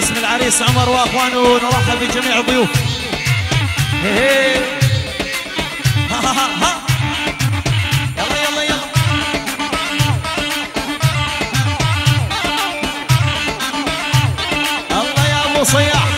باسم العريس عمر واخوانه نرحب بجميع الضيوف صياح.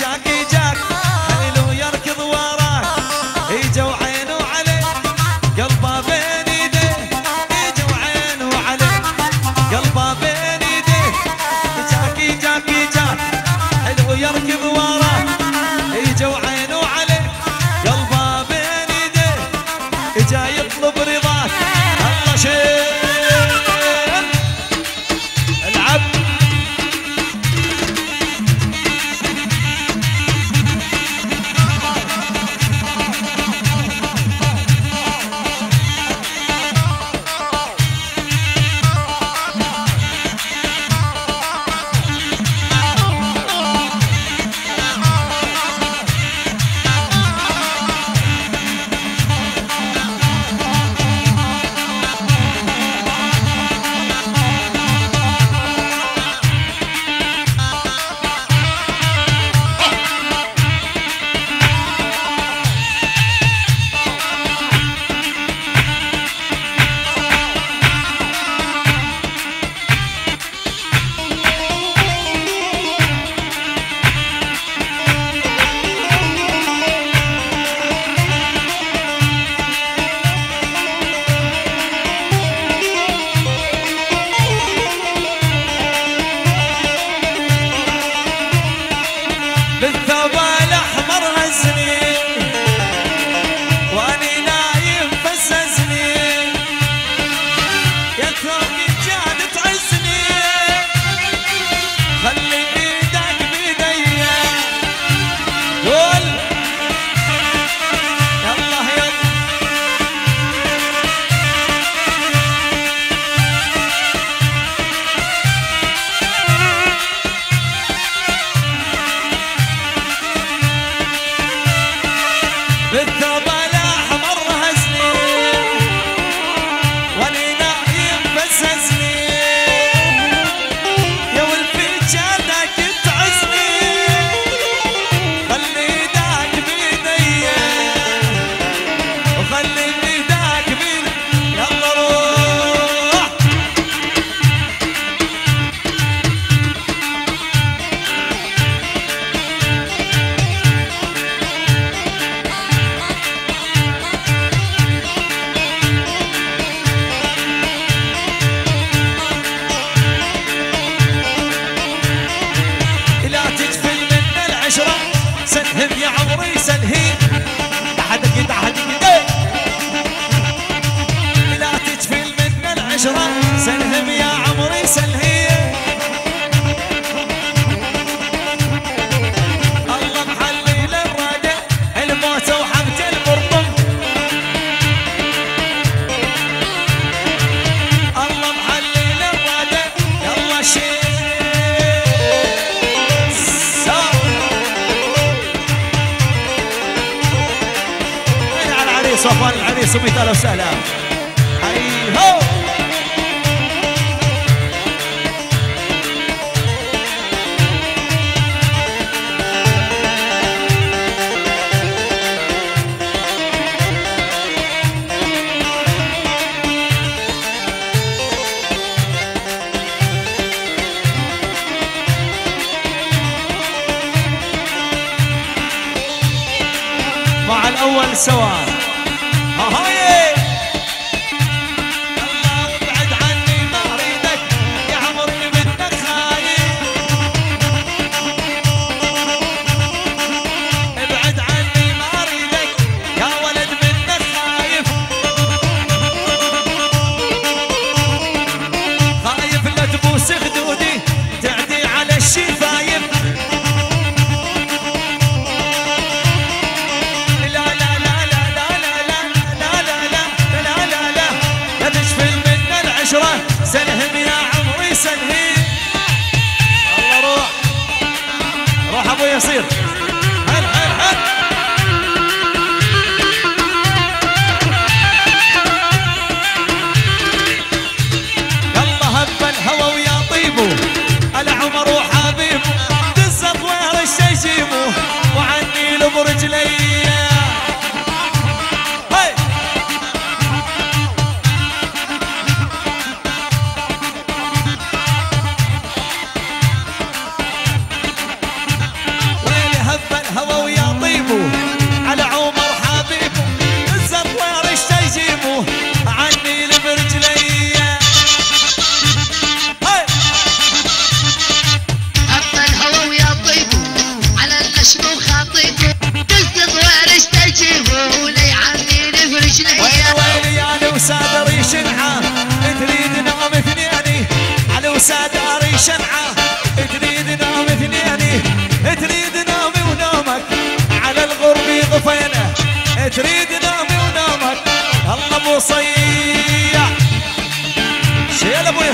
जाके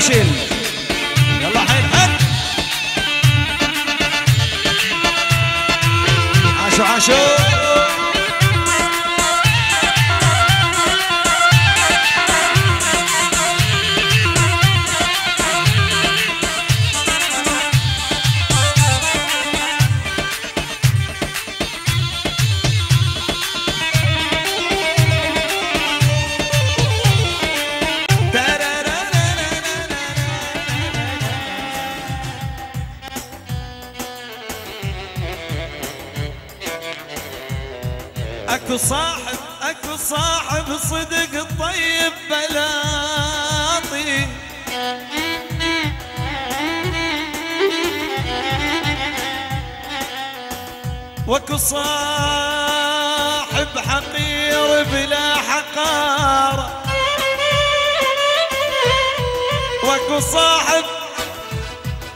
自信。صاحب صدق طيب بلاطي. واكو صاحب حقير بلا حقارة واكو صاحب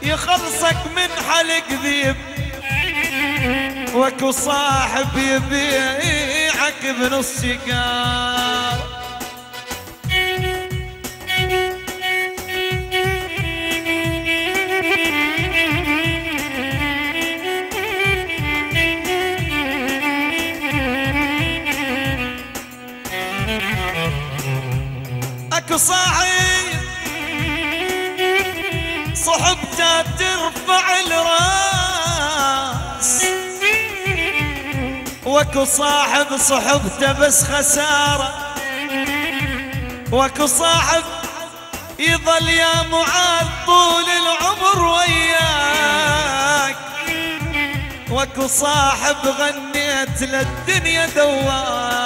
يخلصك من حلق ذيب. واكو صاحب يبيع عقب بنص سيجار. اكو صاعد صحبته ترفع الراس. واكو صاحب صحبته بس خسارة. واكو صاحب يظل يا معاذ طول العمر وياك. وكو صاحب غنيت للدنيا دوار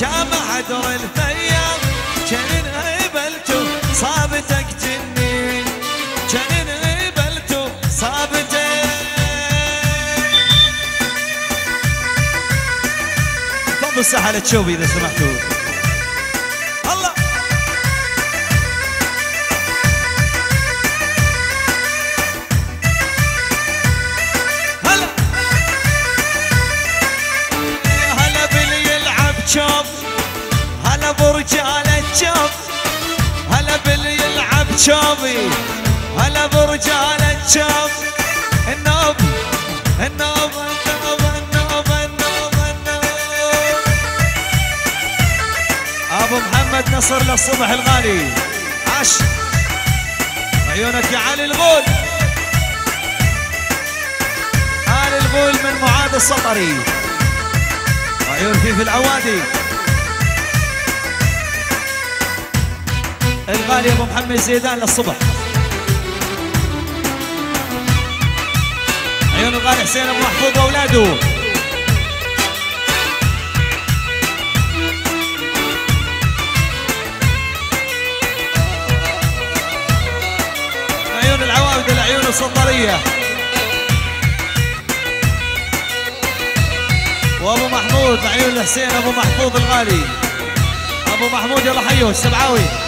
شام عذر الثياب كان هيبلته صابتك كان صابتك. الساحة إذا سمحتوا. برجال الشوب هلا باللي يلعب شوبي هلا برجال الشوب النوب النوب النوب النوب النوب النوب. أبو محمد نصر للصبح الغالي. عش. عيونك يا علي الغول. علي الغول من معاذ السطري. عيون فيفي العوادي. الغالي أبو محمد زيدان للصبح. عيون الغالي حسين أبو محفوظ وأولاده. عيون العوائد العيون السطريه وأبو محمود عيون الحسين أبو محفوظ الغالي. أبو محمود يلا حيو السبعاوي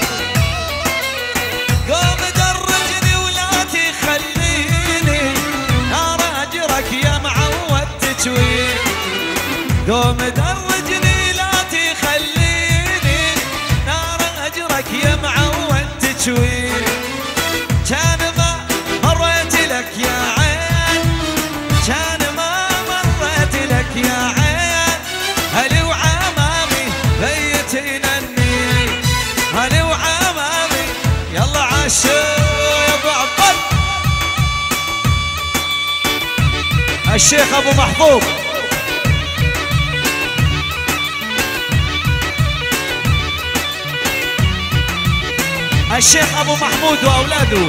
تجوي قوم درجني لا تخليني. نار أجرك يا معود تجوي الشيخ أبو محفوظ. الشيخ أبو محمود وأولاده.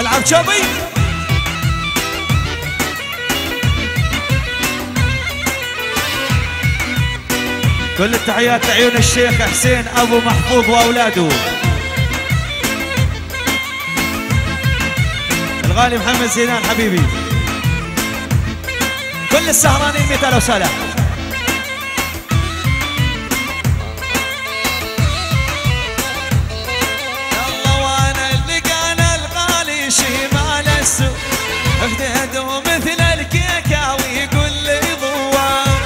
العب شوبي كل التحيات لعيون الشيخ حسين أبو محفوظ وأولاده. الغالي محمد زيدان حبيبي. كل السهرانين مثال وسلام يلا وأنا اللي كان الغالي شمال السوق اخدهده مثل الكيكة ويقول لي ضوام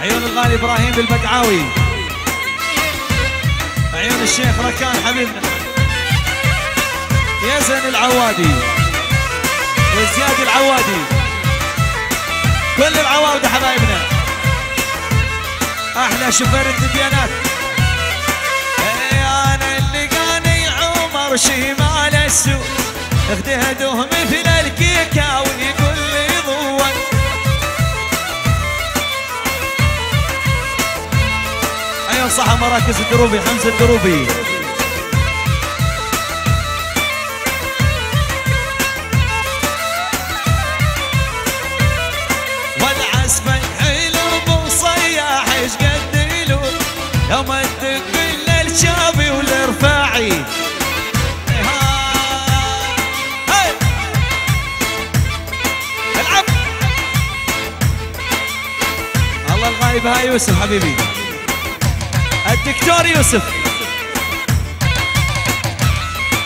عيون الغالي إبراهيم بالبقعاوي. الشيخ ركان حبيبنا يزن العوادي. وزياد العوادي. كل العوادي حبايبنا. أحلى شوفير الديانات إيه أنا اللي قاني عمر شمال السوق اخدهده مثل الكيكة ويقول أيوه صح مراكز الدروبي حمزة الدروبي قد له يوم تدق للشابي والرفاعي الله الغايب هاي يوسف حبيبي. الدكتور يوسف.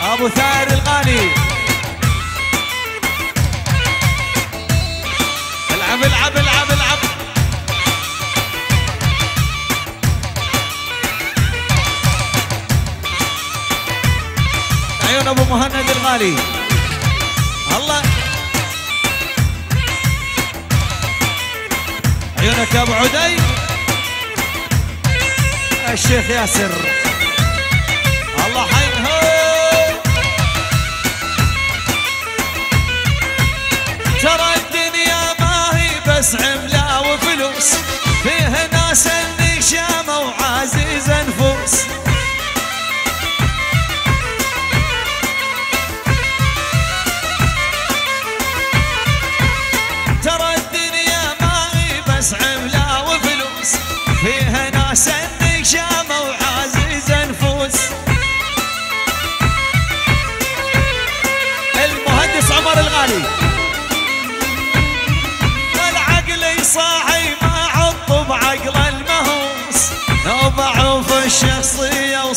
أبو ثائر الغالي العب العب العب العب. عيون أبو مهند الغالي. الله. عيونك يا أبو عدي. الشيخ ياسر. الله حي هو ترى الدنيا ما هي بس عملة وفلوس. ناس النشامة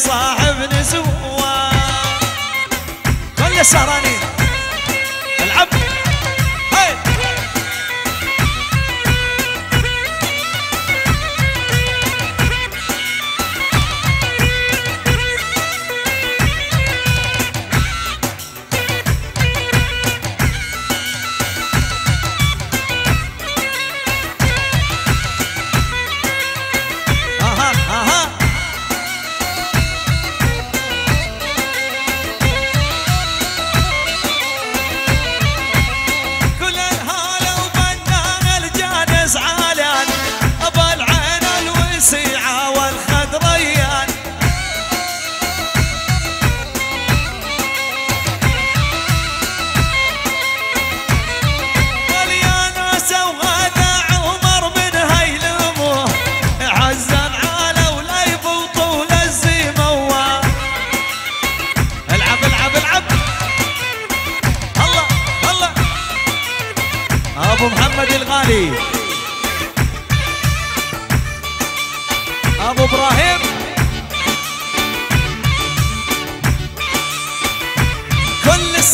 وصاحب نزوة كل السهرانين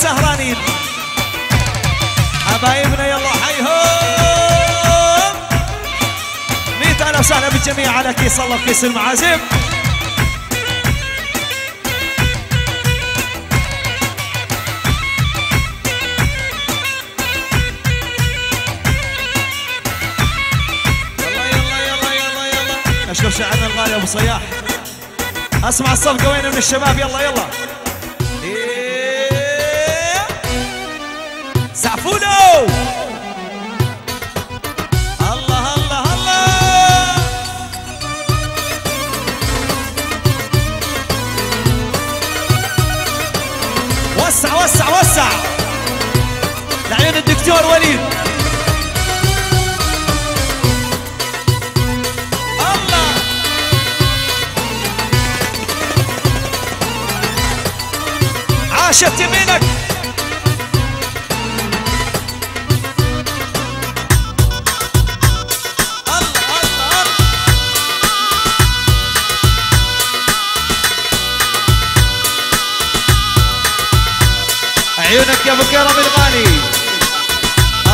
كل السهرانين حبايبنا يلا حيهم ميت أهلا وسهلا بالجميع على كيس الله كيس يلا أشكر شاعرنا الغالي أبو صياح. أسمع الصفقه وين من الشباب. يلا يلا. وسع وسع وسع. لعيون الدكتور وليد. الله. عاشت يمينك. يا أبو كرم الغالي.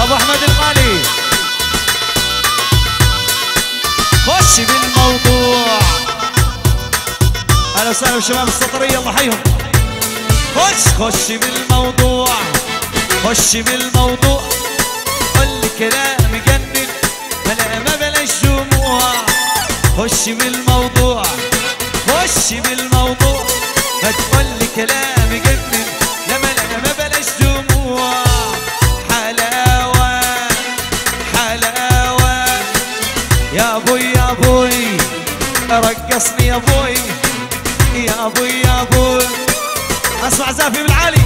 أبو أحمد الغالي. خش بالموضوع. أهلا وسهلا بالشباب السطرية الله حيهم خش خش بالموضوع. خش بالموضوع. لي كلام يجنن بلا ما بلاش دموع. خش بالموضوع. خش بالموضوع. ما تقول لي كلام يجنن يا أبوي يا أبوي رقصني يا أبوي. يا أبوي يا أبوي. أسمع زافي بالعالي!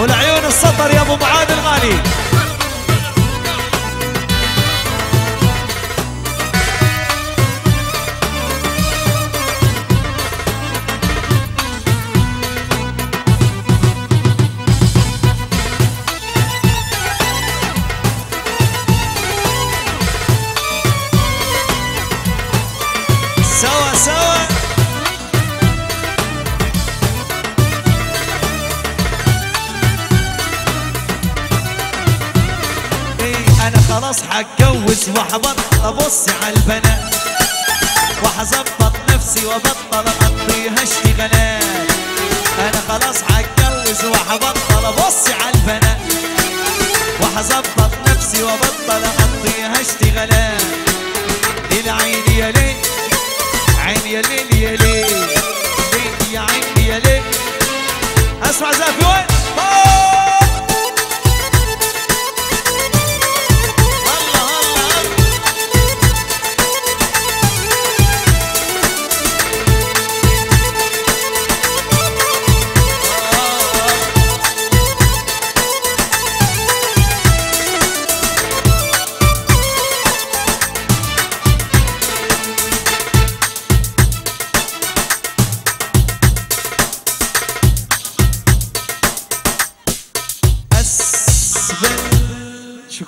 والعيون السطر يا أبو معاذ الغالي وحظبط نفسي وبطل اقضيها اشتغالات العين يا ليل عين يا ليل يا ليل. يا عين يا ليل. اسمع زافي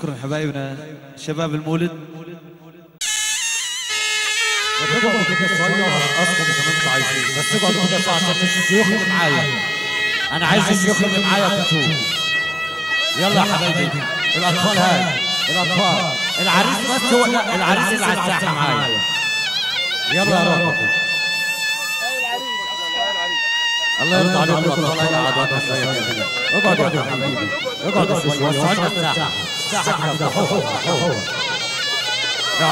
شكرا حبايبنا شباب المولد. كده شوية زي ما عايزين بس كده شوية عشان الشيوخ اللي معايا أنا عايز الشيوخ اللي معايا تشوف يلا يا حبايبي الأطفال هاي الأطفال. العريس بس هو العريس اللي على الساحة معايا. يلا يا رب. الله يرضى عليكم الأطفال هاي قعدوا شوية اقعدوا يا حبايبي اقعدوا شوية وسعنا الساحة. الساحه كده هو هو هو لو